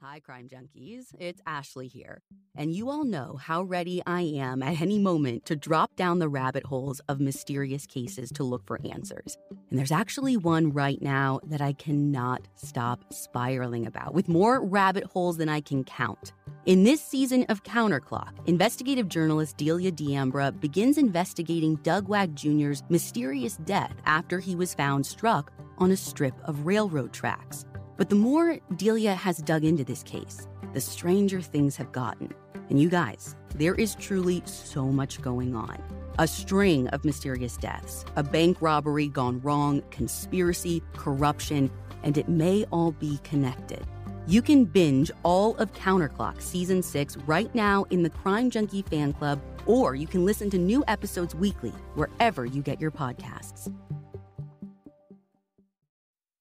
Hi, crime junkies. It's Ashley here. And you all know how ready I am at any moment to drop down the rabbit holes of mysterious cases to look for answers. And there's actually one right now that I cannot stop spiraling about, with more rabbit holes than I can count. In this season of Counterclock, investigative journalist Delia D'Ambra begins investigating Doug Wag Jr.'s mysterious death after he was found struck on a strip of railroad tracks. But the more Delia has dug into this case, the stranger things have gotten. And you guys, there is truly so much going on. A string of mysterious deaths, a bank robbery gone wrong, conspiracy, corruption, and it may all be connected. You can binge all of Counterclock Season 6 right now in the Crime Junkie Fan Club, or you can listen to new episodes weekly wherever you get your podcasts.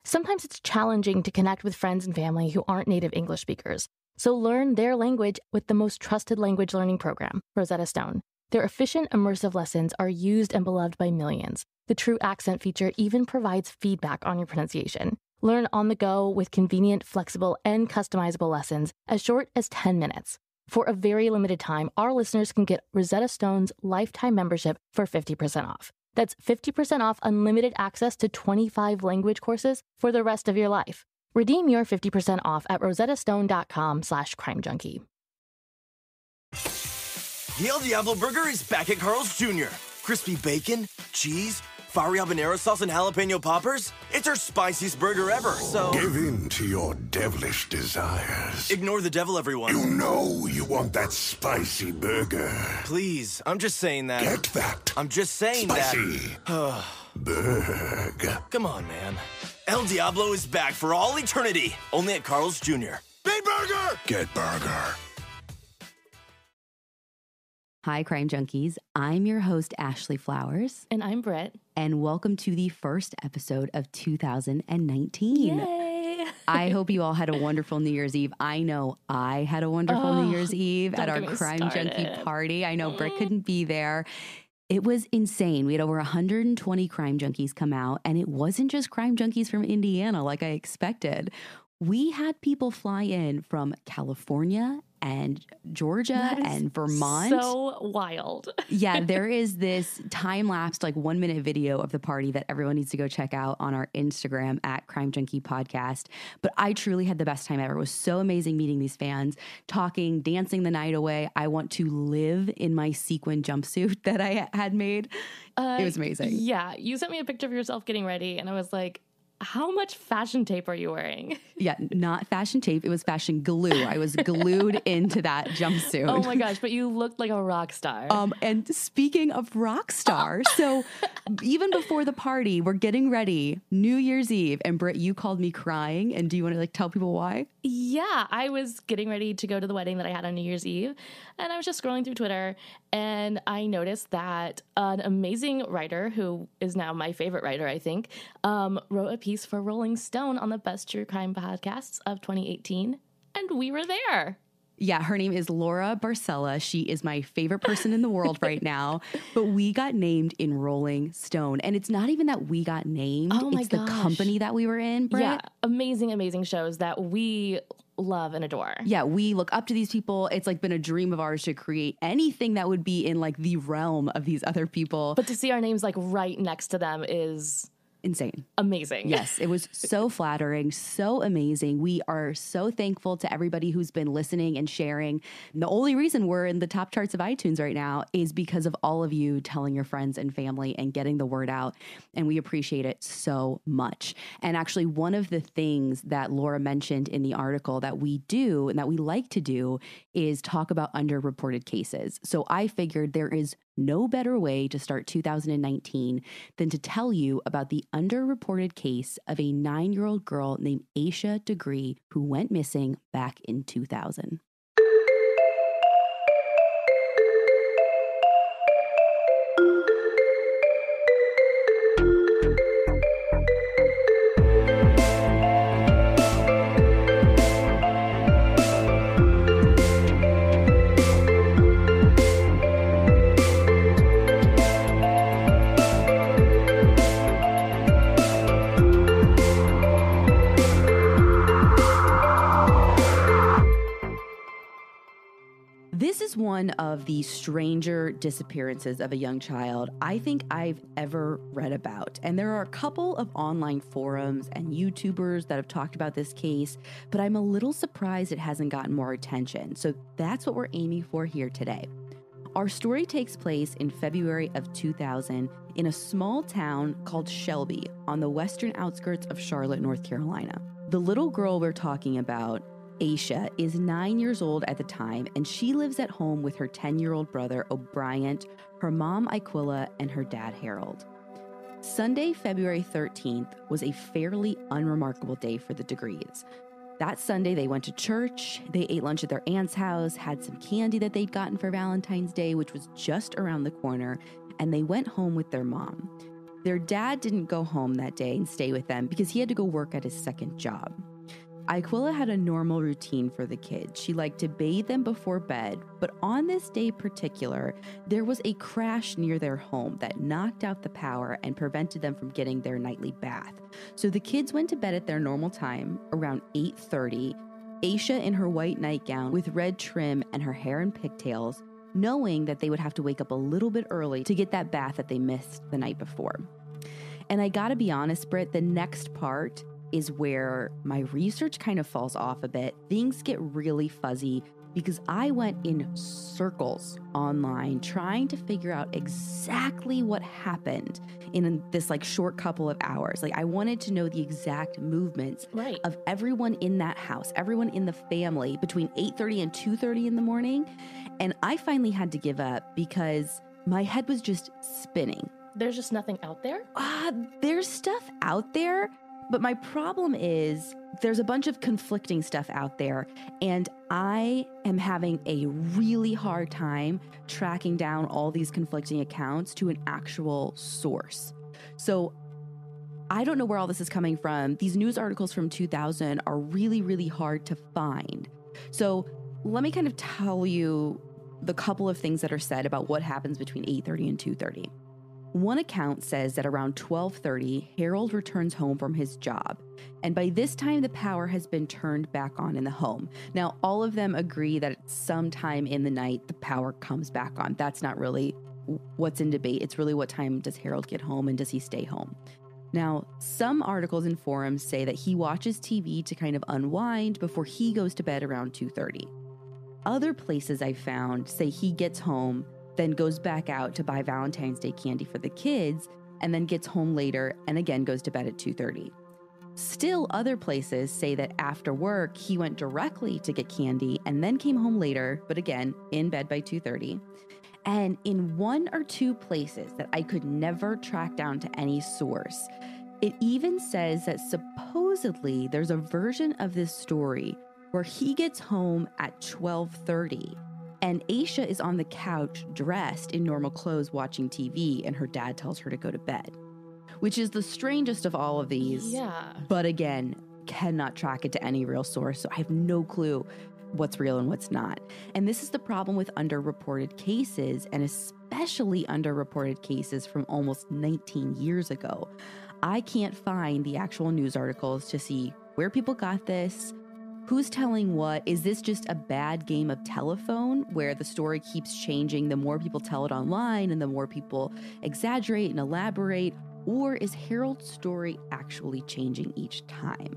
Sometimes it's challenging to connect with friends and family who aren't native English speakers. So learn their language with the most trusted language learning program, Rosetta Stone. Their efficient, immersive lessons are used and beloved by millions. The True Accent feature even provides feedback on your pronunciation. Learn on the go with convenient, flexible, and customizable lessons as short as 10 minutes. For a very limited time, our listeners can get Rosetta Stone's lifetime membership for 50% off. That's 50% off unlimited access to 25 language courses for the rest of your life. Redeem your 50% off at rosettastone.com slash crimejunkie. El Diablo Burger is back at Carl's Jr. Crispy bacon, cheese, fiery habanero sauce, and jalapeno poppers. It's our spiciest burger ever, so... Give in to your devilish desires. Ignore the devil, everyone. You know you want that spicy burger. Please, I'm just saying that. Get that. I'm just saying spicy that. burger. Come on, man. El Diablo is back for all eternity. Only at Carl's Jr. Big Burger! Get burger. Hi, crime junkies. I'm your host, Ashley Flowers, And I'm Britt. and welcome to the first episode of 2019. Yay! I hope you all had a wonderful New Year's Eve. I know I had a wonderful Oh, New Year's Eve at our crime junkie party. I know Britt mm. couldn't be there. It was insane. We had over 120 crime junkies come out, and it wasn't just crime junkies from Indiana like I expected. We had people fly in from California and Georgia and Vermont. So wild. yeah, there is this time lapsed, like one minute video of the party that everyone needs to go check out on our Instagram at Crime Junkie Podcast. But I truly had the best time ever. It was so amazing meeting these fans, talking, dancing the night away. I want to live in my sequin jumpsuit that I had made. Uh, it was amazing. Yeah, you sent me a picture of yourself getting ready, and I was like, how much fashion tape are you wearing? Yeah, not fashion tape. It was fashion glue. I was glued into that jumpsuit. Oh my gosh, but you looked like a rock star. Um, and speaking of rock star, so even before the party, we're getting ready, New Year's Eve, and Britt, you called me crying. And do you want to like tell people why? Yeah, I was getting ready to go to the wedding that I had on New Year's Eve, and I was just scrolling through Twitter, and I noticed that an amazing writer, who is now my favorite writer, I think, um, wrote a piece for Rolling Stone on the best true crime podcasts of 2018, and we were there. Yeah, her name is Laura Barcella. She is my favorite person in the world right now. But we got named in Rolling Stone. And it's not even that we got named, Oh my it's the company that we were in, Britt. Yeah, amazing, amazing shows that we love and adore. yeah, we look up to these people. It's like been a dream of ours to create anything that would be in like the realm of these other people. But to see our names like right next to them is Insane. amazing. Yes, it was so flattering, so amazing. We are so thankful to everybody who's been listening and sharing. And the only reason we're in the top charts of iTunes right now is because of all of you telling your friends and family and getting the word out. And we appreciate it so much. And actually, one of the things that Laura mentioned in the article that we do and that we like to do is talk about underreported cases. So I figured there is no better way to start 2019 than to tell you about the underreported case of a nine year old girl named Asha Degree who went missing back in 2000. One of the stranger disappearances of a young child I think I've ever read about. And there are a couple of online forums and YouTubers that have talked about this case, but I'm a little surprised it hasn't gotten more attention. So that's what we're aiming for here today. Our story takes place in February of 2000 in a small town called Shelby on the western outskirts of Charlotte, North Carolina. The little girl we're talking about, Asha, is nine years old at the time, and she lives at home with her 10 year old brother, O'Bryant, her mom, Iquilla, and her dad, Harold. Sunday, February 13th, was a fairly unremarkable day for the degrees. That Sunday, they went to church, they ate lunch at their aunt's house, had some candy that they'd gotten for Valentine's Day, which was just around the corner, and they went home with their mom. Their dad didn't go home that day and stay with them because he had to go work at his second job. Iquilla had a normal routine for the kids. She liked to bathe them before bed, but on this day particular, there was a crash near their home that knocked out the power and prevented them from getting their nightly bath. So the kids went to bed at their normal time, around 8:30. Asha in her white nightgown with red trim and her hair in pigtails, knowing that they would have to wake up a little bit early to get that bath that they missed the night before. And I gotta be honest, Britt, the next part is where my research kind of falls off a bit. Things get really fuzzy because I went in circles online trying to figure out exactly what happened in this like short couple of hours. Like I wanted to know the exact movements Right. of everyone in that house, everyone in the family between 8:30 and 2:30 in the morning, and I finally had to give up because my head was just spinning. There's just nothing out there? Uh, there's stuff out there, but my problem is there's a bunch of conflicting stuff out there, and I am having a really hard time tracking down all these conflicting accounts to an actual source. So I don't know where all this is coming from. These news articles from 2000 are really, really hard to find. So let me kind of tell you the couple of things that are said about what happens between 8:30 and 2:30. One account says that around 12:30, Harold returns home from his job, and by this time the power has been turned back on in the home. Now, all of them agree that at some time in the night the power comes back on. That's not really what's in debate. It's really what time does Harold get home and does he stay home? Now, some articles and forums say that he watches TV to kind of unwind before he goes to bed around 2:30. Other places I found say he gets home, then goes back out to buy Valentine's Day candy for the kids, and then gets home later and again goes to bed at 2:30. Still other places say that after work he went directly to get candy and then came home later, but again in bed by 2:30. And in one or two places that I could never track down to any source, it even says that supposedly there's a version of this story where he gets home at 12:30 and Asha is on the couch dressed in normal clothes watching TV and her dad tells her to go to bed. Which is the strangest of all of these. Yeah. But again, cannot track it to any real source, so I have no clue what's real and what's not. And this is the problem with underreported cases, and especially underreported cases from almost 19 years ago. I can't find the actual news articles to see where people got this, who's telling what. Is this just a bad game of telephone where the story keeps changing the more people tell it online and the more people exaggerate and elaborate? Or is Harold's story actually changing each time?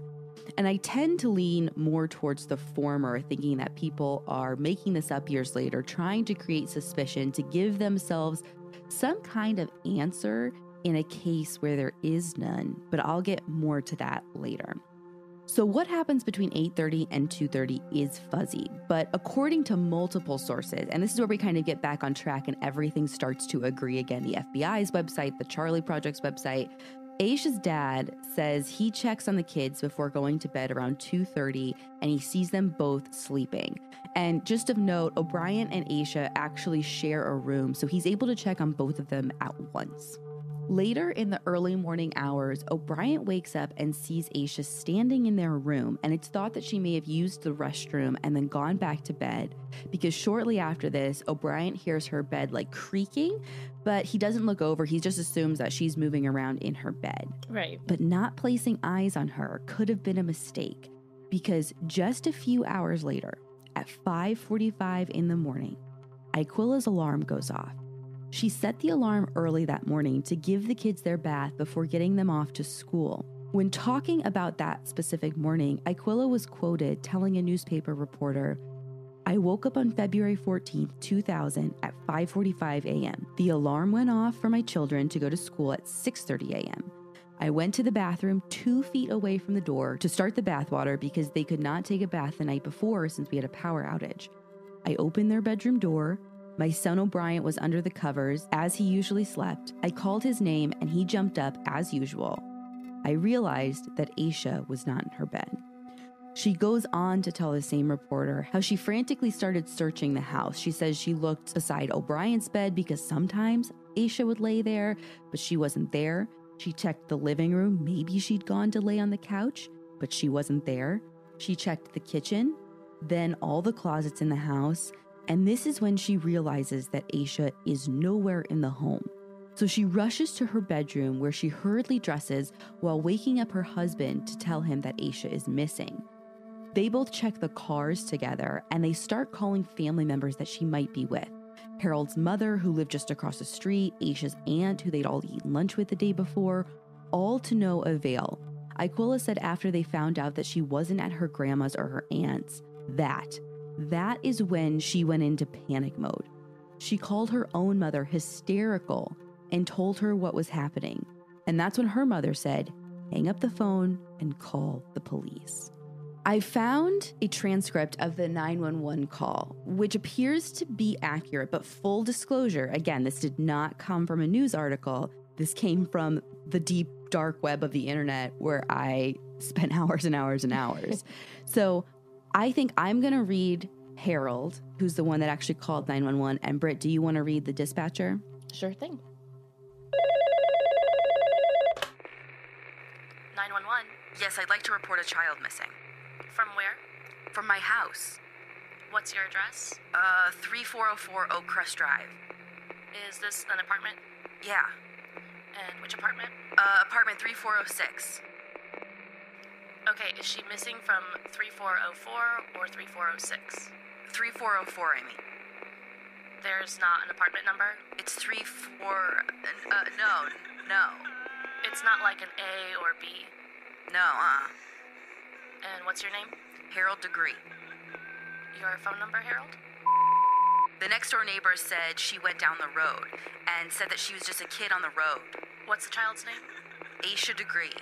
And I tend to lean more towards the former, thinking that people are making this up years later, trying to create suspicion to give themselves some kind of answer in a case where there is none. But I'll get more to that later. So what happens between 8:30 and 2:30 is fuzzy, but according to multiple sources, and this is where we kind of get back on track and everything starts to agree again, the FBI's website, the Charley Project's website, Asha's dad says he checks on the kids before going to bed around 2:30 and he sees them both sleeping. And just of note, O'Bryant and Asha actually share a room, so he's able to check on both of them at once. Later in the early morning hours, O'Bryant wakes up and sees Asha standing in their room, and it's thought that she may have used the restroom and then gone back to bed because shortly after this, O'Bryant hears her bed like creaking, but he doesn't look over. He just assumes that she's moving around in her bed. Right. But not placing eyes on her could have been a mistake because just a few hours later, at 5:45 in the morning, Iquilla's alarm goes off. She set the alarm early that morning to give the kids their bath before getting them off to school. When talking about that specific morning, Iquilla was quoted telling a newspaper reporter, I woke up on February 14, 2000 at 5:45 a.m. The alarm went off for my children to go to school at 6:30 a.m. I went to the bathroom 2 feet away from the door to start the bathwater because they could not take a bath the night before since we had a power outage. I opened their bedroom door. My son O'Bryant was under the covers as he usually slept. I called his name and he jumped up as usual. I realized that Asha was not in her bed. She goes on to tell the same reporter how she frantically started searching the house. She says she looked beside O'Bryant's bed because sometimes Asha would lay there, but she wasn't there. She checked the living room. Maybe she'd gone to lay on the couch, but she wasn't there. She checked the kitchen, then all the closets in the house. And this is when she realizes that Asha is nowhere in the home. So she rushes to her bedroom where she hurriedly dresses while waking up her husband to tell him that Asha is missing. They both check the cars together and they start calling family members that she might be with. Harold's mother, who lived just across the street, Asha's aunt, who they'd all eaten lunch with the day before, all to no avail. Iquilla said after they found out that she wasn't at her grandma's or her aunt's, that, that is when she went into panic mode. She called her own mother hysterical and told her what was happening. And that's when her mother said, hang up the phone and call the police. I found a transcript of the 911 call, which appears to be accurate, but full disclosure again, this did not come from a news article. This came from the deep, dark web of the internet where I spent hours and hours and hours. so I think I'm going to read Harold, who's the one that actually called 911. And Britt, do you want to read the dispatcher? Sure thing. 911. Yes, I'd like to report a child missing. From where? From my house. What's your address? Uh, 3404 Oakcrest Drive. Is this an apartment? Yeah. And which apartment? Uh, apartment 3406. Okay, is she missing from 3404 or 3406? 3404, Amy. There's not an apartment number? It's 34. Uh, no, no. It's not like an A or B. No, uh. And what's your name? Harold Degree. Your phone number, Harold? The next door neighbor said she went down the road and said that she was just a kid on the road. What's the child's name? Asha Degree.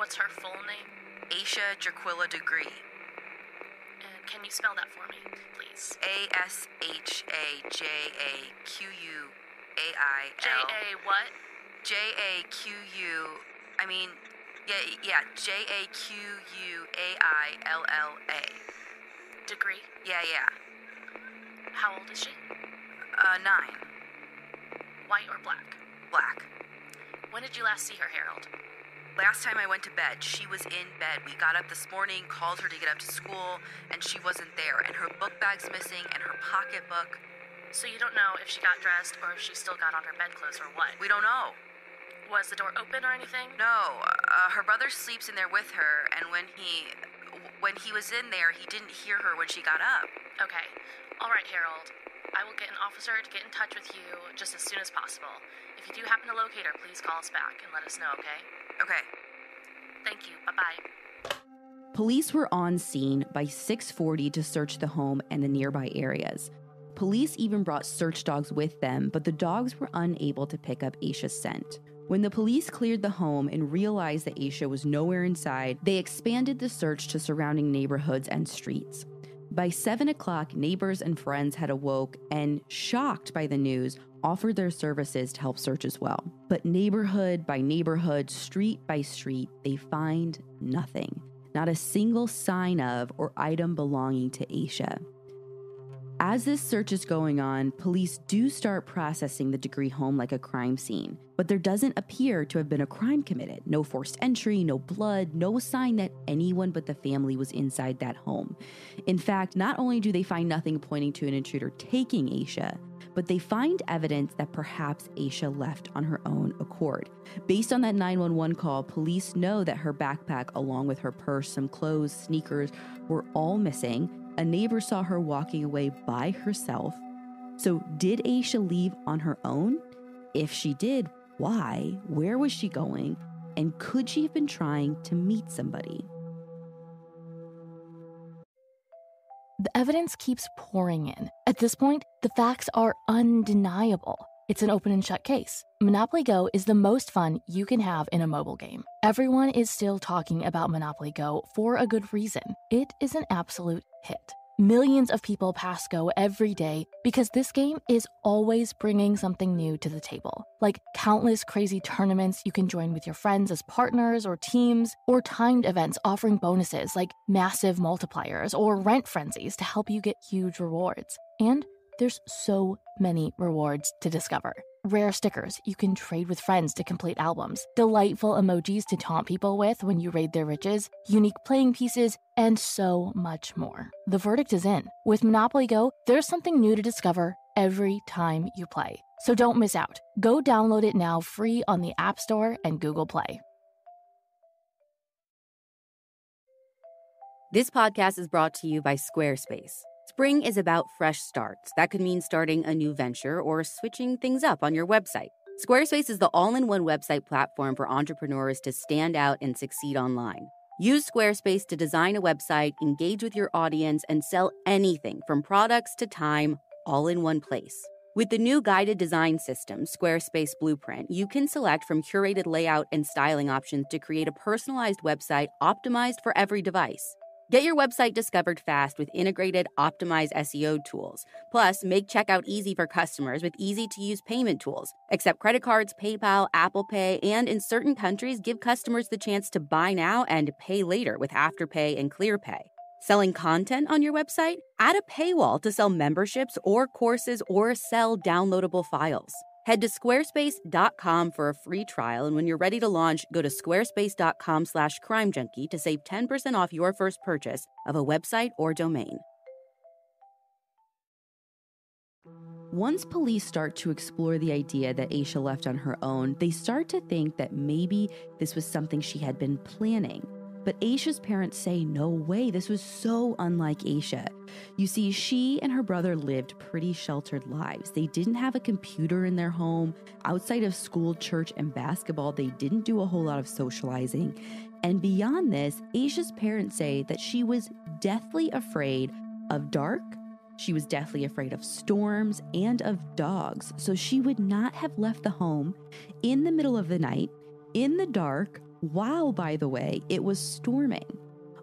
What's her full name? Asha Jaquilla Degree. And can you spell that for me, please? A S H A J A Q U A I J L. A what? J A Q U. I mean, yeah, yeah. J A Q U A I L L A. Degree? Yeah, yeah. How old is she? Uh, nine. White or black? Black. When did you last see her, Harold? Last time I went to bed, she was in bed. We got up this morning, called her to get up to school, and she wasn't there. And her book bag's missing, and her pocketbook. So you don't know if she got dressed or if she still got on her bedclothes or what? We don't know. Was the door open or anything? No, uh, her brother sleeps in there with her, and when he when he was in there, he didn't hear her when she got up. Okay. All right, Harold. I will get an officer to get in touch with you just as soon as possible. If you do happen to locate her, please call us back and let us know, okay? Okay. Thank you. Bye bye. Police were on scene by 6:40 to search the home and the nearby areas. Police even brought search dogs with them, but the dogs were unable to pick up Asha's scent. When the police cleared the home and realized that Asha was nowhere inside, they expanded the search to surrounding neighborhoods and streets. By 7 o'clock, neighbors and friends had awoke and, shocked by the news, offered their services to help search as well. But neighborhood by neighborhood, street by street, they find nothing. Not a single sign of or item belonging to Asha. As this search is going on, police do start processing the degree home like a crime scene, but there doesn't appear to have been a crime committed. No forced entry, no blood, no sign that anyone but the family was inside that home. In fact, not only do they find nothing pointing to an intruder taking Asha, but they find evidence that perhaps Asha left on her own accord. Based on that 911 call, police know that her backpack, along with her purse, some clothes, sneakers, were all missing A neighbor saw her walking away by herself. So, did Asha leave on her own? If she did, why? Where was she going? And could she have been trying to meet somebody? The evidence keeps pouring in. At this point, the facts are undeniable. It's an open and shut case. Monopoly Go is the most fun you can have in a mobile game. Everyone is still talking about Monopoly Go for a good reason. It is an absolute hit. Millions of people pass Go every day because this game is always bringing something new to the table, like countless crazy tournaments you can join with your friends as partners or teams, or timed events offering bonuses like massive multipliers or rent frenzies to help you get huge rewards. And there's so many rewards to discover. Rare stickers you can trade with friends to complete albums, delightful emojis to taunt people with when you raid their riches, unique playing pieces, and so much more. The verdict is in. With Monopoly Go, there's something new to discover every time you play. So don't miss out. Go download it now free on the App Store and Google Play. This podcast is brought to you by Squarespace. Spring is about fresh starts. That could mean starting a new venture or switching things up on your website. Squarespace is the all in one website platform for entrepreneurs to stand out and succeed online. Use Squarespace to design a website, engage with your audience, and sell anything from products to time all in one place. With the new guided design system, Squarespace Blueprint, you can select from curated layout and styling options to create a personalized website optimized for every device. Get your website discovered fast with integrated, optimized SEO tools. Plus, make checkout easy for customers with easy to use payment tools. Accept credit cards, PayPal, Apple Pay, and in certain countries, give customers the chance to buy now and pay later with Afterpay and ClearPay. Selling content on your website? Add a paywall to sell memberships or courses or sell downloadable files. Head to squarespace.com for a free trial, and when you're ready to launch, go to squarespace.com slash crimejunkie to save 10% off your first purchase of a website or domain. Once police start to explore the idea that Asha left on her own, they start to think that maybe this was something she had been planning. But Asha's parents say, no way, this was so unlike Asha. You see, she and her brother lived pretty sheltered lives. They didn't have a computer in their home. Outside of school, church, and basketball, they didn't do a whole lot of socializing. And beyond this, Asha's parents say that she was deathly afraid of dark. She was deathly afraid of storms and of dogs. So she would not have left the home in the middle of the night, in the dark, while, by the way, it was storming.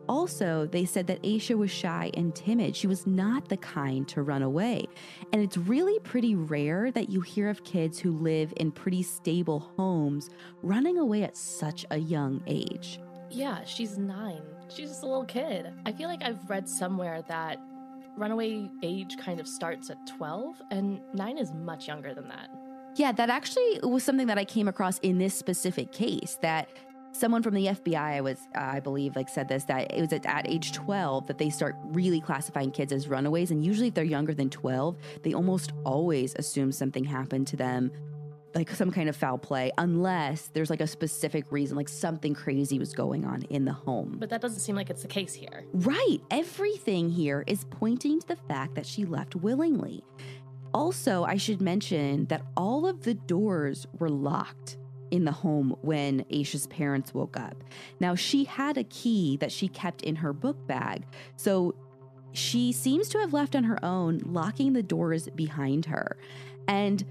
Also, they said that Asha was shy and timid. She was not the kind to run away. And it's really pretty rare that you hear of kids who live in pretty stable homes running away at such a young age. Yeah, she's nine. She's just a little kid. I feel like I've read somewhere that runaway age kind of starts at 12, and nine is much younger than that. Yeah, that actually was something that I came across in this specific case that someone from the FBI was, uh, I believe, like said this that it was at, at, age 12 that they start really classifying kids as runaways. And usually, if they're younger than 12, they almost always assume something happened to them, like some kind of foul play, unless there's like a specific reason, like something crazy was going on in the home. But that doesn't seem like it's the case here. Right. Everything here is pointing to the fact that she left willingly. Also, I should mention that all of the doors were locked in the home when Asha's parents woke up. Now, she had a key that she kept in her book bag. So she seems to have left on her own, locking the doors behind her. And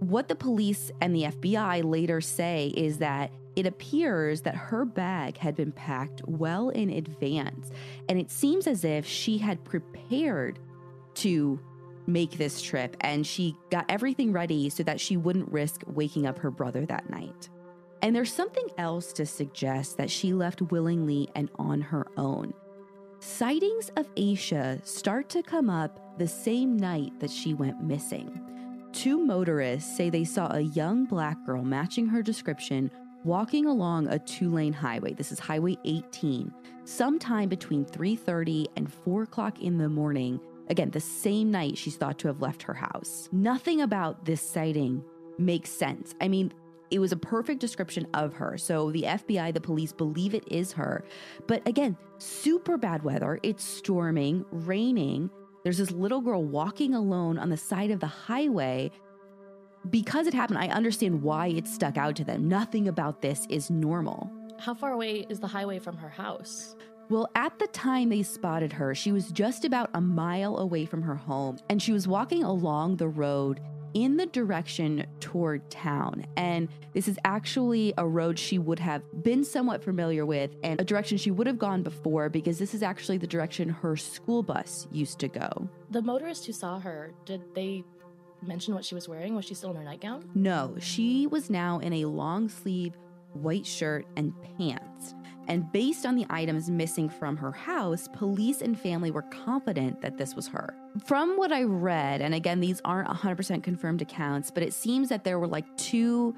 what the police and the FBI later say is that it appears that her bag had been packed well in advance. And it seems as if she had prepared to make this trip, and she got everything ready so that she wouldn't risk waking up her brother that night. And there's something else to suggest that she left willingly and on her own. Sightings of Asha start to come up the same night that she went missing. Two motorists say they saw a young black girl matching her description walking along a two-lane highway. This is Highway 18, sometime between 3:30 and 4 o'clock in the morning Again, the same night she's thought to have left her house. Nothing about this sighting makes sense. I mean, It was a perfect description of her. So the FBI, the police believe it is her. But again, super bad weather. It's storming, raining. There's this little girl walking alone on the side of the highway. Because it happened, I understand why it stuck out to them. Nothing about this is normal. How far away is the highway from her house? Well, at the time they spotted her, she was just about a mile away from her home and she was walking along the road in the direction toward town. And this is actually a road she would have been somewhat familiar with and a direction she would have gone before because this is actually the direction her school bus used to go. The motorist who saw her, did they mention what she was wearing? Was she still in her nightgown? No, she was now in a long sleeve white shirt and pants. And based on the items missing from her house, police and family were confident that this was her. From what I read, and again, these aren't 100% confirmed accounts, but it seems that there were like two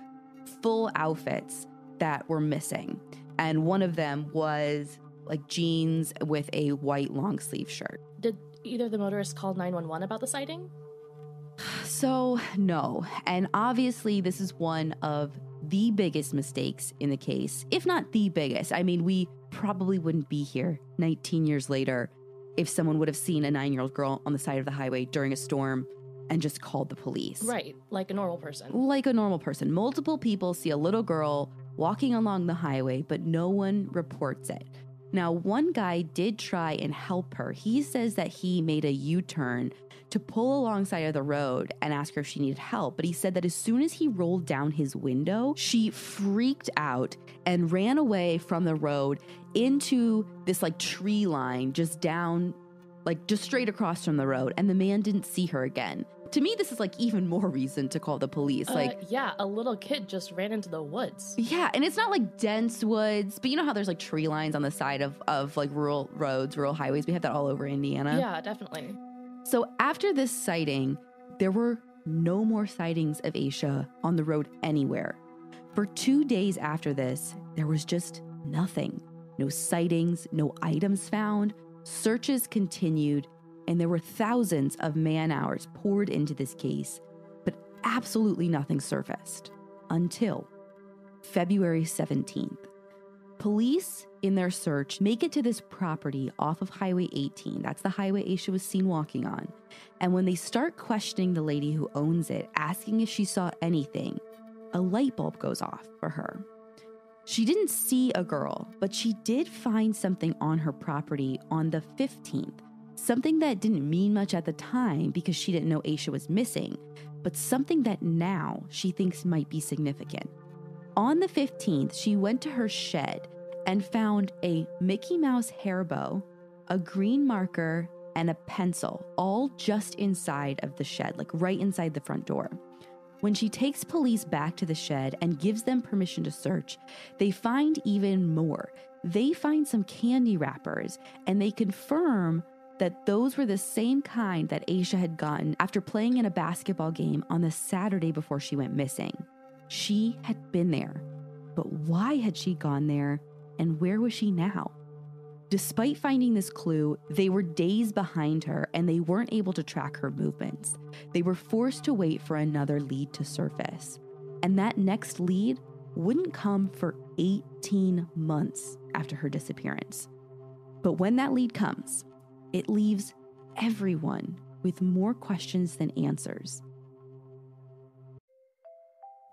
full outfits that were missing. And one of them was like jeans with a white long sleeve shirt. Did either the motorist call 911 about the sighting? So, no. And obviously, this is one of the biggest mistakes in the case, if not the biggest. I mean, we probably wouldn't be here 19 years later if someone would have seen a nine year old girl on the side of the highway during a storm and just called the police. Right, like a normal person. Like a normal person. Multiple people see a little girl walking along the highway, but no one reports it. Now, one guy did try and help her. He says that he made a U turn to pull alongside of the road and ask her if she needed help. But he said that as soon as he rolled down his window, she freaked out and ran away from the road into this like tree line just down, like just straight across from the road. And the man didn't see her again. To me, this is like even more reason to call the police. Uh, like, yeah, a little kid just ran into the woods. yeah, and it's not like dense woods, but you know how there's like tree lines on the side of of like rural roads, rural highways. We have that all over Indiana. Yeah, definitely. So after this sighting, there were no more sightings of Asha on the road anywhere. For two days after this, there was just nothing. No sightings, no items found. Searches continued, and there were thousands of man hours poured into this case, but absolutely nothing surfaced until February 17th. Police, in their search, make it to this property off of Highway 18. That's the highway Asha was seen walking on. And when they start questioning the lady who owns it, asking if she saw anything, a light bulb goes off for her. She didn't see a girl, but she did find something on her property on the 15th. Something that didn't mean much at the time because she didn't know Asha was missing, but something that now she thinks might be significant. On the 15th, she went to her shed and found a Mickey Mouse hair bow, a green marker, and a pencil, all just inside of the shed, like right inside the front door. When she takes police back to the shed and gives them permission to search, they find even more. They find some candy wrappers and they confirm that those were the same kind that Asha had gotten after playing in a basketball game on the Saturday before she went missing. She had been there, but why had she gone there and where was she now? Despite finding this clue, they were days behind her and they weren't able to track her movements. They were forced to wait for another lead to surface. And that next lead wouldn't come for 18 months after her disappearance. But when that lead comes, it leaves everyone with more questions than answers.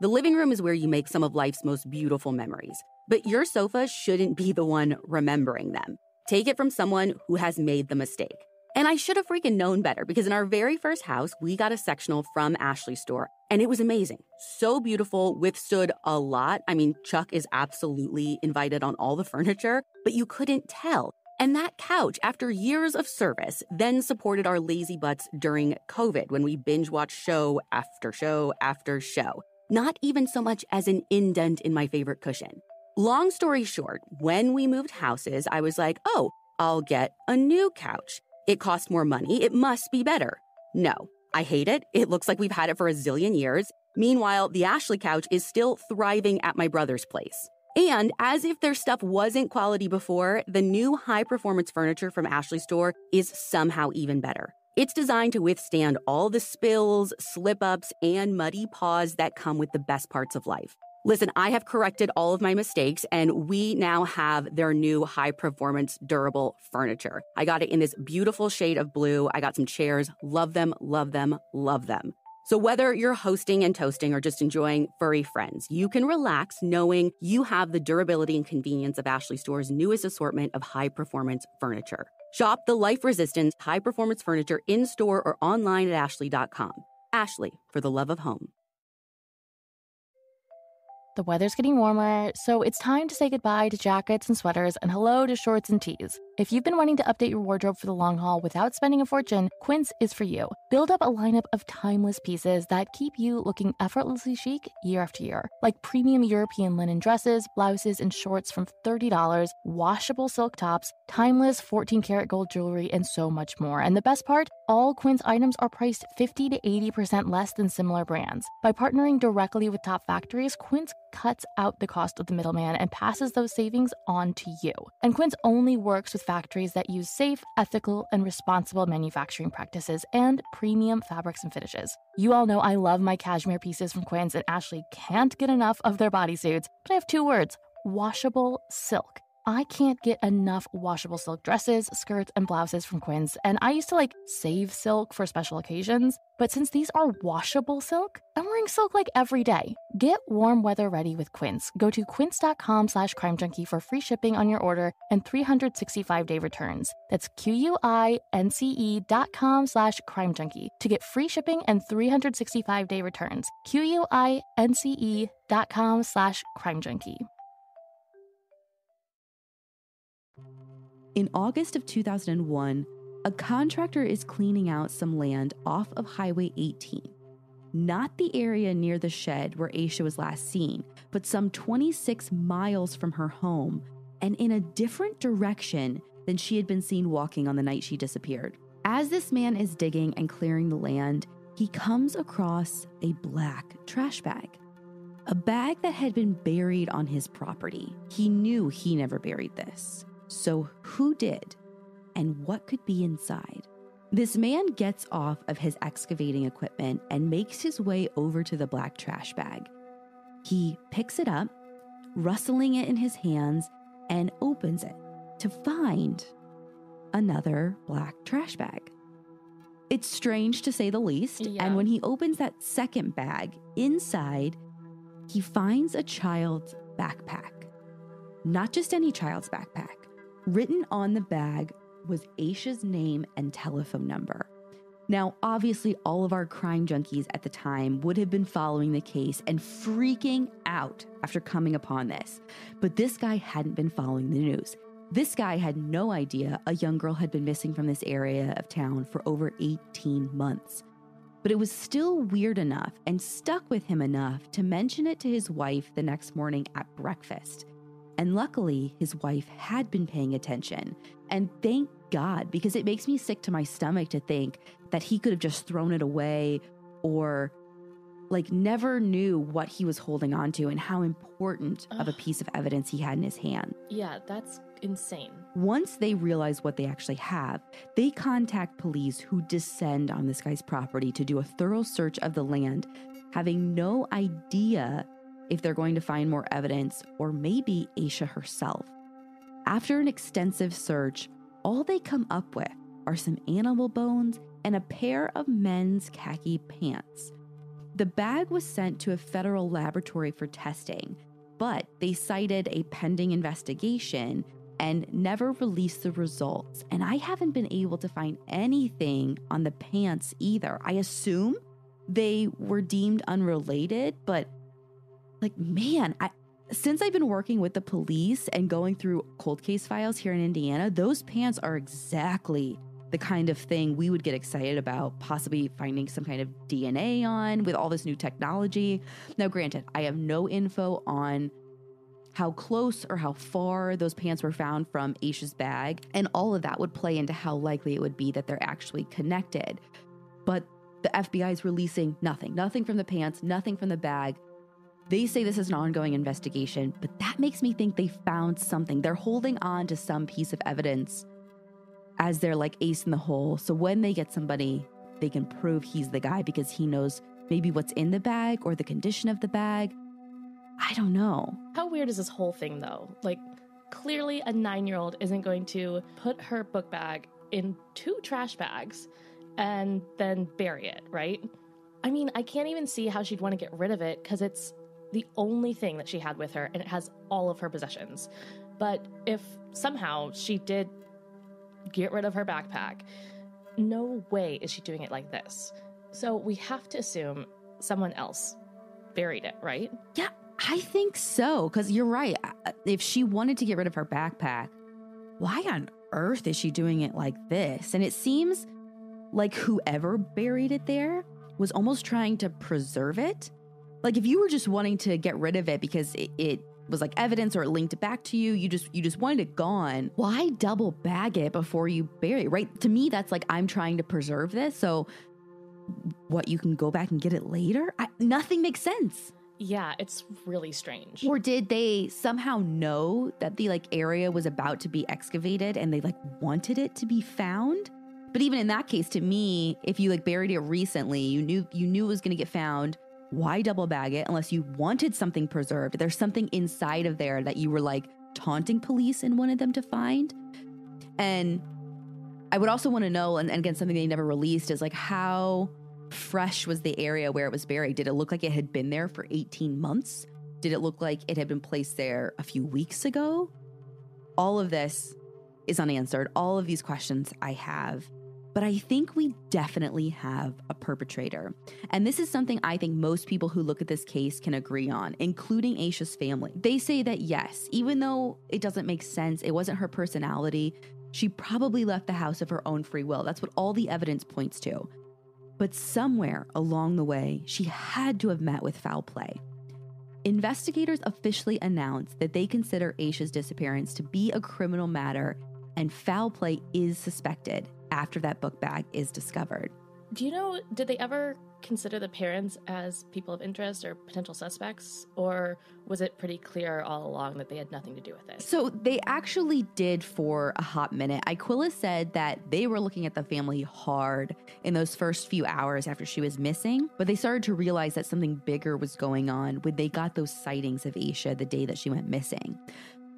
The living room is where you make some of life's most beautiful memories, but your sofa shouldn't be the one remembering them. Take it from someone who has made the mistake. And I should have freaking known better because in our very first house, we got a sectional from Ashley Store and it was amazing. So beautiful, withstood a lot. I mean, Chuck is absolutely invited on all the furniture, but you couldn't tell. And that couch, after years of service, then supported our lazy butts during COVID when we binge watched show after show after show. Not even so much as an indent in my favorite cushion. Long story short, when we moved houses, I was like, oh, I'll get a new couch. It costs more money. It must be better. No, I hate it. It looks like we've had it for a zillion years. Meanwhile, the Ashley couch is still thriving at my brother's place. And as if their stuff wasn't quality before, the new high performance furniture from Ashley Store is somehow even better. It's designed to withstand all the spills, slip ups, and muddy paws that come with the best parts of life. Listen, I have corrected all of my mistakes, and we now have their new high performance durable furniture. I got it in this beautiful shade of blue. I got some chairs. Love them, love them, love them. So, whether you're hosting and toasting or just enjoying furry friends, you can relax knowing you have the durability and convenience of Ashley Store's newest assortment of high performance furniture. Shop the life resistant high performance furniture in store or online at ashley.com. Ashley, for the love of home. The weather's getting warmer, so it's time to say goodbye to jackets and sweaters and hello to shorts and tees. If you've been wanting to update your wardrobe for the long haul without spending a fortune, Quince is for you. Build up a lineup of timeless pieces that keep you looking effortlessly chic year after year, like premium European linen dresses, blouses, and shorts from $30, washable silk tops, timeless 14 karat gold jewelry, and so much more. And the best part? All Quince items are priced 50 to 80% less than similar brands. By partnering directly with top factories, Quince cuts out the cost of the middleman and passes those savings on to you. And Quince only works with factories that use safe, ethical, and responsible manufacturing practices and premium fabrics and finishes. You all know I love my cashmere pieces from Quince, and Ashley can't get enough of their bodysuits. But I have two words washable silk. I can't get enough washable silk dresses, skirts, and blouses from Quince, and I used to like save silk for special occasions. But since these are washable silk, I'm wearing silk like every day. Get warm weather ready with Quince. Go to quince.com slash crime junkie for free shipping on your order and 365 day returns. That's Q-U-I-N-C-E dot com slash crime junkie to get free shipping and 365 day returns. Q-U-I-N-C-E dot com slash crime junkie. In August of 2001, a contractor is cleaning out some land off of Highway 18. Not the area near the shed where Asha was last seen, but some 26 miles from her home and in a different direction than she had been seen walking on the night she disappeared. As this man is digging and clearing the land, he comes across a black trash bag. A bag that had been buried on his property. He knew he never buried this. So, who did? And what could be inside? This man gets off of his excavating equipment and makes his way over to the black trash bag. He picks it up, rustling it in his hands, and opens it to find another black trash bag. It's strange to say the least. Yeah. And when he opens that second bag, inside, he finds a child's backpack. Not just any child's backpack. Written on the bag was Asha's name and telephone number. Now, obviously, all of our crime junkies at the time would have been following the case and freaking out after coming upon this. But this guy hadn't been following the news. This guy had no idea a young girl had been missing from this area of town for over 18 months. But it was still weird enough and stuck with him enough to mention it to his wife the next morning at breakfast. And luckily, his wife had been paying attention. And thank God, because it makes me sick to my stomach to think that he could have just thrown it away or like never knew what he was holding on to and how important of a piece of evidence he had in his hand. Yeah, that's insane. Once they realize what they actually have, they contact police who descend on this guy's property to do a thorough search of the land, having no idea if they're going to find more evidence or maybe Asha herself. After an extensive search, all they come up with are some animal bones and a pair of men's khaki pants. The bag was sent to a federal laboratory for testing, but they cited a pending investigation and never released the results. And I haven't been able to find anything on the pants either. I assume they were deemed unrelated, but like, man, I, since I've been working with the police and going through cold case files here in Indiana, those pants are exactly the kind of thing we would get excited about, possibly finding some kind of DNA on with all this new technology. Now, granted, I have no info on how close or how far those pants were found from Asha's bag, and all of that would play into how likely it would be that they're actually connected. But the FBI is releasing nothing, nothing from the pants, nothing from the bag. They say this is an ongoing investigation, but that makes me think they found something. They're holding on to some piece of evidence as they're like ace in the hole. So when they get somebody, they can prove he's the guy because he knows maybe what's in the bag or the condition of the bag. I don't know. How weird is this whole thing, though? Like, clearly, a nine year old isn't going to put her book bag in two trash bags and then bury it, right? I mean, I can't even see how she'd want to get rid of it because it's the only thing that she had with her and it has all of her possessions. But if somehow she did get rid of her backpack, no way is she doing it like this. So we have to assume someone else buried it, right? Yeah, I think so. Because you're right. If she wanted to get rid of her backpack, why on earth is she doing it like this? And it seems like whoever buried it there was almost trying to preserve it. Like if you were just wanting to get rid of it because it, it was like evidence or it linked back to you, you just you just wanted it gone. Why double bag it before you bury it? Right? To me, that's like I'm trying to preserve this. So what you can go back and get it later? I, nothing makes sense. Yeah, it's really strange. Or did they somehow know that the like area was about to be excavated and they like wanted it to be found? But even in that case, to me, if you like buried it recently, you knew you knew it was gonna get found. Why double bag it unless you wanted something preserved? There's something inside of there that you were like taunting police and wanted them to find. And I would also want to know, and, and again, something they never released is like how fresh was the area where it was buried? Did it look like it had been there for 18 months? Did it look like it had been placed there a few weeks ago? All of this is unanswered. All of these questions I have. But I think we definitely have a perpetrator. And this is something I think most people who look at this case can agree on, including Asha's family. They say that yes, even though it doesn't make sense, it wasn't her personality, she probably left the house of her own free will. That's what all the evidence points to. But somewhere along the way, she had to have met with foul play. Investigators officially announced that they consider Asha's disappearance to be a criminal matter and foul play is suspected after that book bag is discovered. Do you know, did they ever consider the parents as people of interest or potential suspects? Or was it pretty clear all along that they had nothing to do with it? So they actually did for a hot minute. Iquilla said that they were looking at the family hard in those first few hours after she was missing, but they started to realize that something bigger was going on when they got those sightings of Asha the day that she went missing.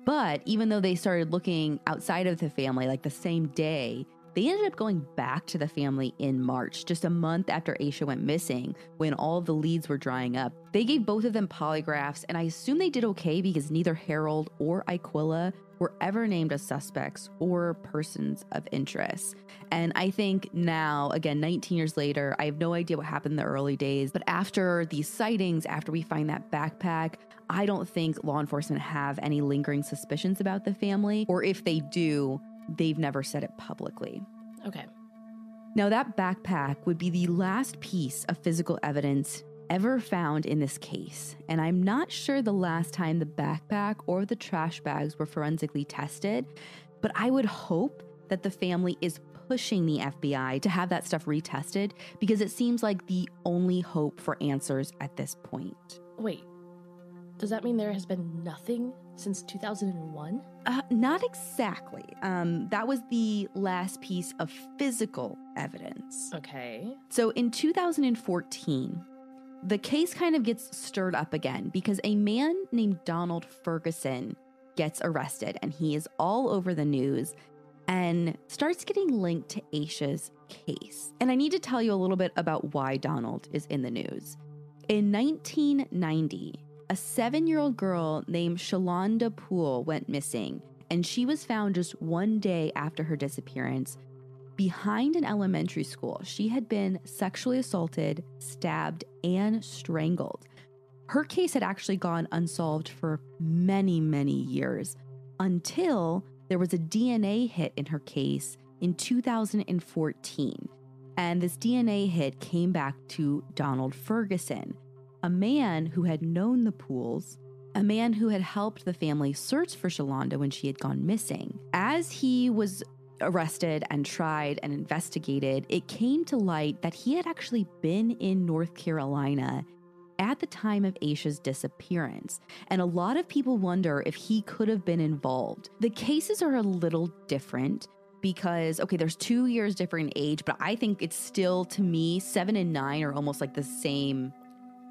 But even though they started looking outside of the family, like the same day, they ended up going back to the family in March, just a month after Asha went missing, when all the leads were drying up. They gave both of them polygraphs, and I assume they did okay because neither Harold or Iquilla were ever named as suspects or persons of interest. And I think now, again, 19 years later, I have no idea what happened in the early days, but after these sightings, after we find that backpack, I don't think law enforcement have any lingering suspicions about the family, or if they do, they've never said it publicly. Okay. Now, that backpack would be the last piece of physical evidence ever found in this case, and I'm not sure the last time the backpack or the trash bags were forensically tested, but I would hope that the family is pushing the FBI to have that stuff retested because it seems like the only hope for answers at this point. Wait, does that mean there has been nothing since 2001? Uh, not exactly. Um, that was the last piece of physical evidence. Okay. So in 2014, the case kind of gets stirred up again because a man named Donald Ferguson gets arrested and he is all over the news and starts getting linked to Asha's case. And I need to tell you a little bit about why Donald is in the news. In 1990, a seven year old girl named Shalonda Poole went missing, and she was found just one day after her disappearance behind an elementary school. She had been sexually assaulted, stabbed, and strangled. Her case had actually gone unsolved for many, many years until there was a DNA hit in her case in 2014. And this DNA hit came back to Donald Ferguson, a man who had known the Pools, a man who had helped the family search for Shalonda when she had gone missing. As he was arrested and tried and investigated, it came to light that he had actually been in North Carolina at the time of Asha's disappearance. And a lot of people wonder if he could have been involved. The cases are a little different because, okay, there's two years different age, but I think it's still, to me, seven and nine are almost like the same.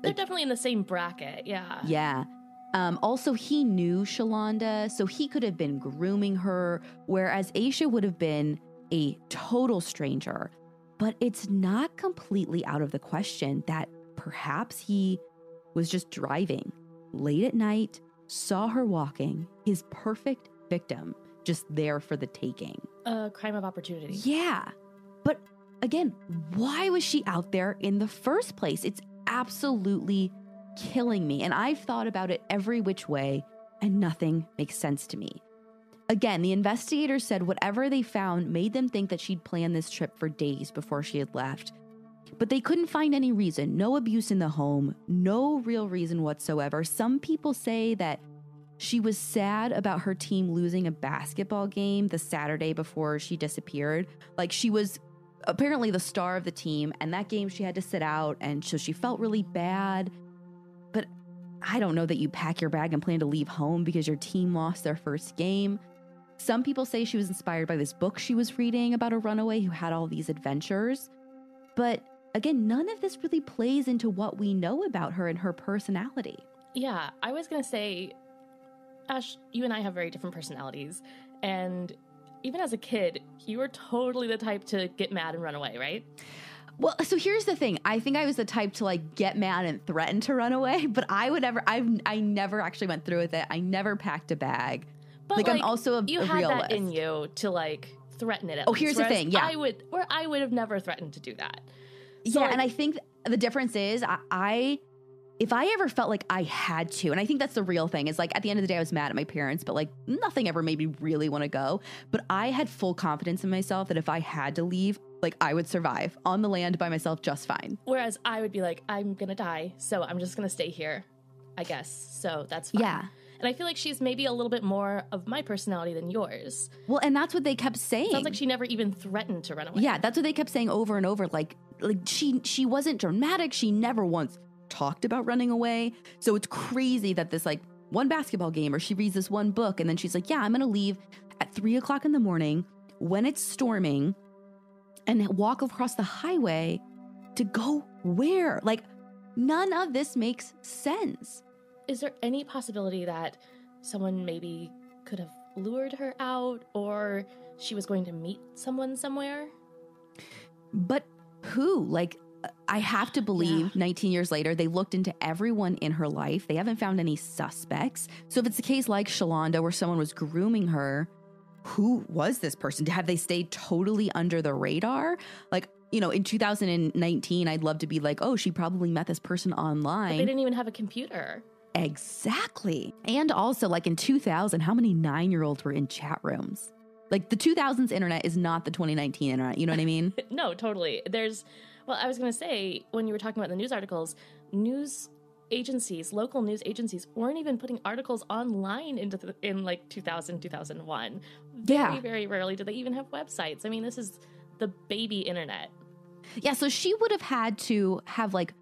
They're definitely in the same bracket, yeah. Yeah. Um, also, he knew Shalonda, so he could have been grooming her, whereas Asha would have been a total stranger. But it's not completely out of the question that perhaps he was just driving late at night, saw her walking, his perfect victim, just there for the taking. A crime of opportunity. Yeah. But again, why was she out there in the first place? It's absolutely killing me. And I've thought about it every which way, and nothing makes sense to me. Again, the investigators said whatever they found made them think that she'd planned this trip for days before she had left. But they couldn't find any reason no abuse in the home, no real reason whatsoever. Some people say that she was sad about her team losing a basketball game the Saturday before she disappeared. Like she was apparently the star of the team, and that game she had to sit out, and so she felt really bad. But I don't know that you pack your bag and plan to leave home because your team lost their first game. Some people say she was inspired by this book she was reading about a runaway who had all these adventures. But again, none of this really plays into what we know about her and her personality. Yeah, I was going to say, Ash, you and I have very different personalities. And even as a kid, you were totally the type to get mad and run away, right? Well, so here's the thing. I think I was the type to like get mad and threaten to run away, but I would ever I've I never actually went through with it. I never packed a bag. But like, I'm also a, you a had realist. that in you to like threaten it. At Oh, least, here's the thing, yeah. I would, or I would have never threatened to do that. So, yeah, like- and I think the difference is I, I if I ever felt like I had to, and I think that's the real thing, is like at the end of the day, I was mad at my parents, but like nothing ever made me really want to go. But I had full confidence in myself that if I had to leave, like I would survive on the land by myself just fine. Whereas I would be like, I'm gonna die, so I'm just gonna stay here, I guess. So that's fine. Yeah. And I feel like she's maybe a little bit more of my personality than yours. Well, and that's what they kept saying. Sounds like she never even threatened to run away. Yeah, that's what they kept saying over and over. Like, like she she wasn't dramatic. She never once talked about running away. So it's crazy that this like one basketball game or she reads this one book and then she's like, yeah, I'm gonna leave at three o'clock in the morning when it's storming and walk across the highway to go where? Like, none of this makes sense. Is there any possibility that someone maybe could have lured her out or she was going to meet someone somewhere? But who? Like, I have to believe Yeah. 19 years later, they looked into everyone in her life. They haven't found any suspects. So if it's a case like Shalonda where someone was grooming her, who was this person? Have they stayed totally under the radar? Like, you know, in 2019, I'd love to be like, oh, she probably met this person But online. they didn't even have a computer. Exactly. And also, like in 2000, how many nine year olds were in chat rooms? Like the 2000s internet is not the 2019 internet. You know what I mean? No, totally. There's, well, I was going to say, when you were talking about the news articles, news agencies, local news agencies, weren't even putting articles online into the, in like 2000, 2001. Very, Yeah. very rarely did they even have websites. I mean, this is the baby internet. Yeah, so she would have had to have like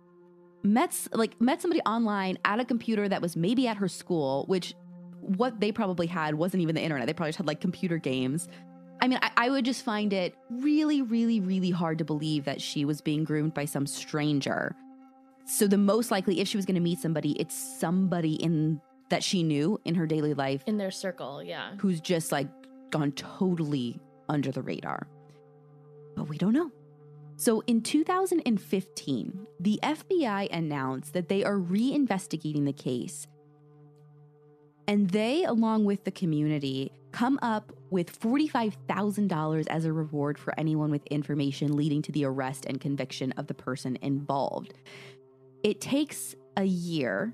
met like met somebody online at a computer that was maybe at her school, which what they probably had wasn't even the internet. They probably just had like computer games. I mean, I, I would just find it really, really, really hard to believe that she was being groomed by some stranger. So the most likely, if she was going to meet somebody, it's somebody in that she knew in her daily life In their circle, yeah. who's just like gone totally under the radar. But we don't know. So in 2015, the FBI announced that they are reinvestigating the case. And they, along with the community, come up with $45,000 as a reward for anyone with information leading to the arrest and conviction of the person involved. It takes a year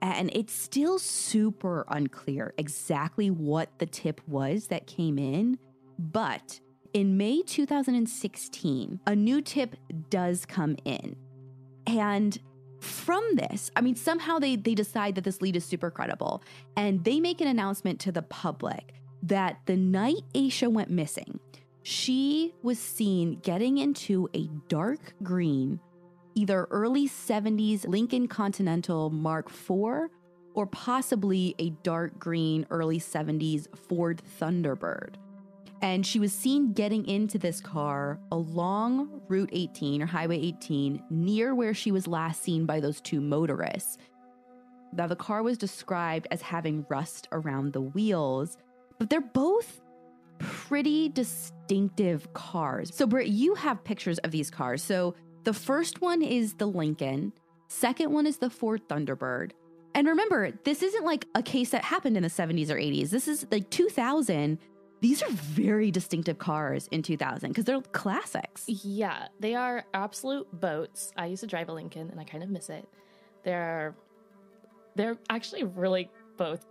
and it's still super unclear exactly what the tip was that came in. But in May 2016, a new tip does come in. And from this, I mean, somehow they, they decide that this lead is super credible. And they make an announcement to the public that the night Asha went missing, she was seen getting into a dark green either early 70s Lincoln Continental Mark IV or possibly a dark green early 70s Ford Thunderbird. And she was seen getting into this car along Route 18 or Highway 18 near where she was last seen by those two motorists. Now, the car was described as having rust around the wheels, but they're both pretty distinctive cars. So, Brit, you have pictures of these cars. So, the first one is the Lincoln, second one is the Ford Thunderbird. And remember, this isn't like a case that happened in the 70s or 80s. This is like 2000. These are very distinctive cars in 2000 because they're classics. Yeah, they are absolute boats. I used to drive a Lincoln and I kind of miss it. They're they're actually really both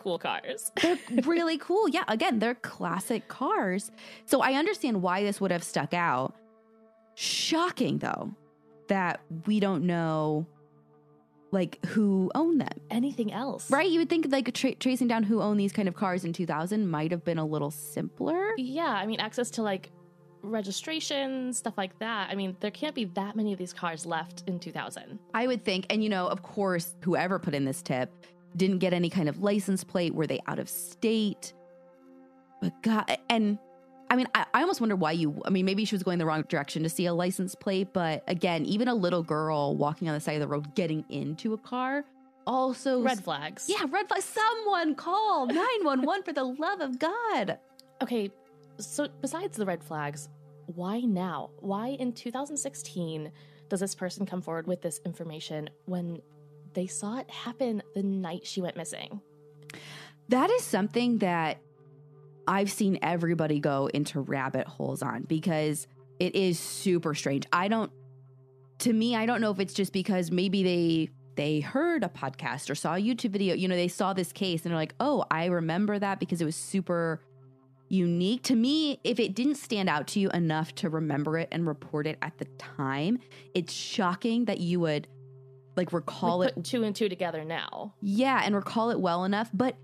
cool cars. They're really cool. Yeah, again, they're classic cars. So I understand why this would have stuck out. Shocking though that we don't know like who owned them. Anything else? Right? You would think like tra- tracing down who owned these kind of cars in 2000 might have been a little simpler. Yeah, I mean access to like registration, stuff like that. I mean, there can't be that many of these cars left in 2000. I would think, and you know, of course, whoever put in this tip didn't get any kind of license plate. Were they out of state? But God, and I mean, I, I almost wonder why you, I mean, maybe she was going the wrong direction to see a license plate. But again, even a little girl walking on the side of the road getting into a car also. Red flags. Yeah, red flags. Someone call 911 for the love of God. Okay, so besides the red flags, why now? Why in 2016 does this person come forward with this information when they saw it happen the night she went missing? That is something that I've seen everybody go into rabbit holes on because it is super strange. I don't to me I don't know if it's just because maybe they they heard a podcast or saw a YouTube video, you know, they saw this case and they're like, "Oh, I remember that because it was super unique to me if it didn't stand out to you enough to remember it and report it at the time it's shocking that you would like recall it two and two together now. yeah, and recall it well enough. But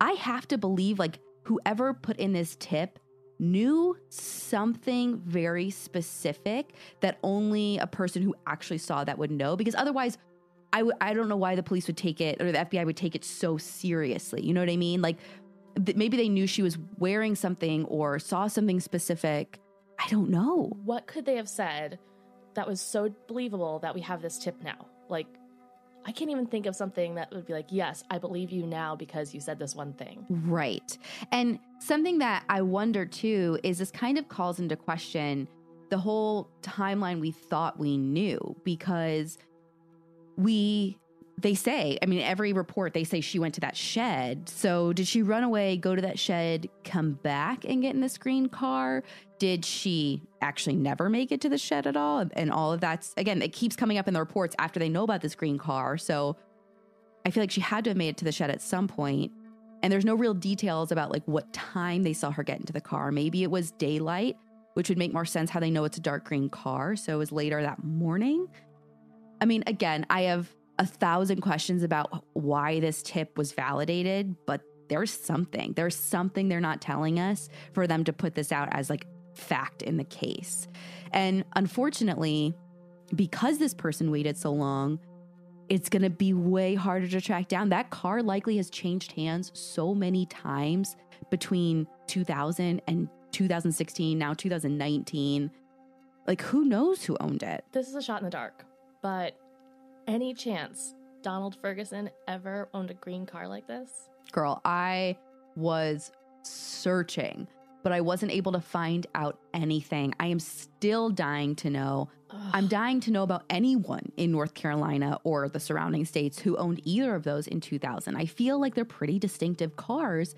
I have to believe like whoever put in this tip knew something very specific that only a person who actually saw that would know because otherwise I w- I don't know why the police would take it or the FBI would take it so seriously. You know what I mean? Like th- maybe they knew she was wearing something or saw something specific. I don't know. What could they have said that was so believable that we have this tip now? Like, I can't even think of something that would be like, yes, I believe you now because you said this one thing. Right. And something that I wonder too is this kind of calls into question the whole timeline we thought we knew because we they say, I mean, every report they say she went to that shed. So did she run away, go to that shed, come back and get in this green car? Did she actually never make it to the shed at all? And all of that's again, it keeps coming up in the reports after they know about this green car. So I feel like she had to have made it to the shed at some point. And there's no real details about like what time they saw her get into the car. Maybe it was daylight, which would make more sense how they know it's a dark green car. So it was later that morning. I mean, again, I have a thousand questions about why this tip was validated, but there's something. There's something they're not telling us for them to put this out as like fact in the case. And unfortunately, because this person waited so long, it's going to be way harder to track down. That car likely has changed hands so many times between 2000 and 2016, now 2019. Like, who knows who owned it? This is a shot in the dark, but any chance Donald Ferguson ever owned a green car like this? Girl, I was searching, but I wasn't able to find out anything. I am still dying to know. I'm dying to know about anyone in North Carolina or the surrounding states who owned either of those in 2000. I feel like they're pretty distinctive cars.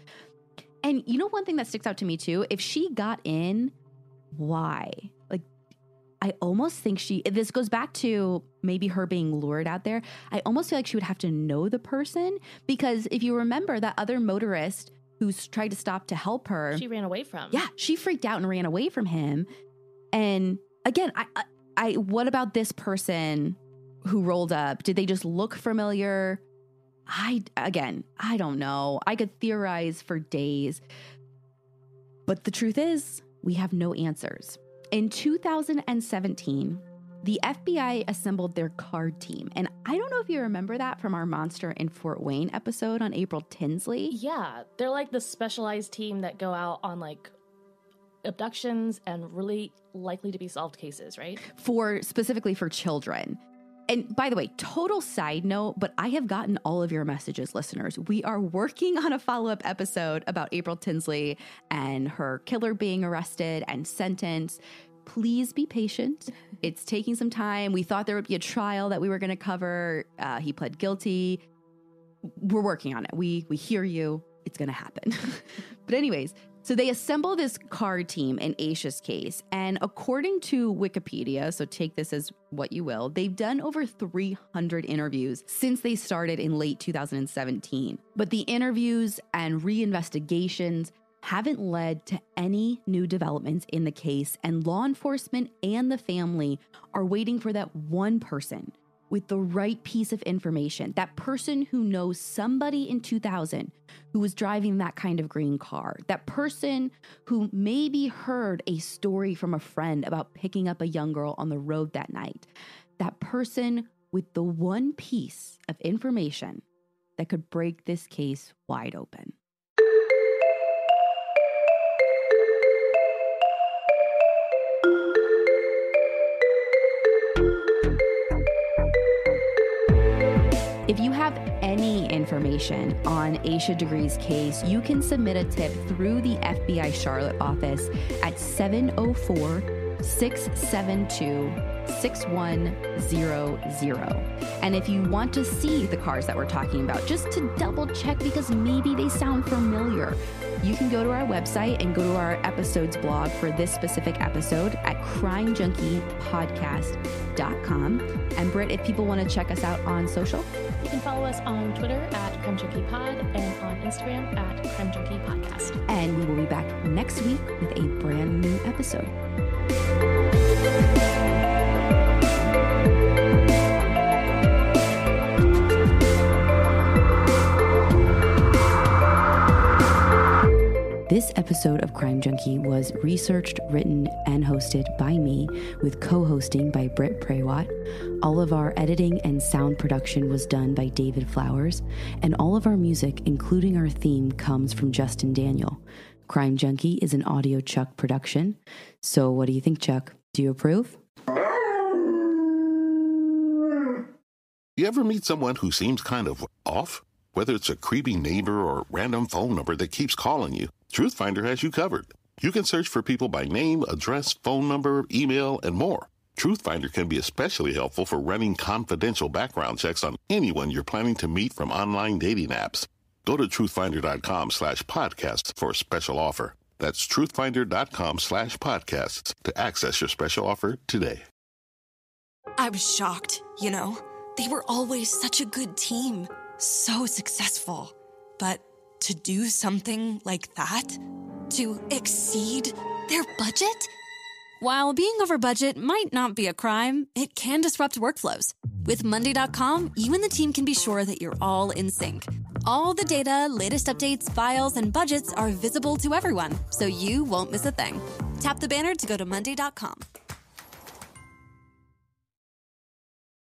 And you know, one thing that sticks out to me too, if she got in, why? I almost think she, this goes back to maybe her being lured out there. I almost feel like she would have to know the person because if you remember that other motorist who's tried to stop to help her, She ran away from. yeah, she freaked out and ran away from him. And again, I, I, I what about this person who rolled up? Did they just look familiar? I again, I don't know. I could theorize for days. But the truth is, we have no answers. In 2017, the FBI assembled their CARD team. And I don't know if you remember that from our Monster in Fort Wayne episode on April Tinsley. Yeah, they're like the specialized team that go out on like abductions and really likely to be solved cases, right? for specifically for children. And by the way, total side note, but I have gotten all of your messages, listeners. We are working on a follow up episode about April Tinsley and her killer being arrested and sentenced. Please be patient. It's taking some time. We thought there would be a trial that we were going to cover. Uh, he pled guilty. We're working on it. We we hear you. It's going to happen. but anyways, so they assemble this CARD team in Asha's case, and according to Wikipedia, so take this as what you will, they've done over 300 interviews since they started in late 2017. But the interviews and reinvestigations haven't led to any new developments in the case, and law enforcement and the family are waiting for that one person with the right piece of information, that person who knows somebody in 2000 who was driving that kind of green car, that person who maybe heard a story from a friend about picking up a young girl on the road that night, that person with the one piece of information that could break this case wide open. Information on Asha Degree's case, you can submit a tip through the FBI Charlotte office at 704 672 6100. And if you want to see the cars that we're talking about, just to double check because maybe they sound familiar, you can go to our website and go to our episodes blog for this specific episode at crimejunkiepodcast.com. And Brit, if people want to check us out on social, You can follow us on Twitter at Crime Junkie Pod and on Instagram at Crime Junkie Podcast. and we will be back next week with a brand new episode. This episode of Crime Junkie was researched, written, and hosted by me, with co hosting by Brit Prawat. All of our editing and sound production was done by David Flowers, and all of our music, including our theme, comes from Justin Daniel. Crime Junkie is an audiochuck production. So, what do you think, Chuck? Do you approve? You ever meet someone who seems kind of off? Whether it's a creepy neighbor or random phone number that keeps calling you, Truthfinder has you covered. You can search for people by name, address, phone number, email, and more. Truthfinder can be especially helpful for running confidential background checks on anyone you're planning to meet from online dating apps. Go to truthfinder.com slash podcasts for a special offer. That's truthfinder.com slash podcasts to access your special offer today. I was shocked, you know? They were always such a good team, so successful. But to do something like that? To exceed their budget? While being over budget might not be a crime, it can disrupt workflows. With Monday.com, you and the team can be sure that you're all in sync. All the data, latest updates, files, and budgets are visible to everyone, so you won't miss a thing. Tap the banner to go to Monday.com.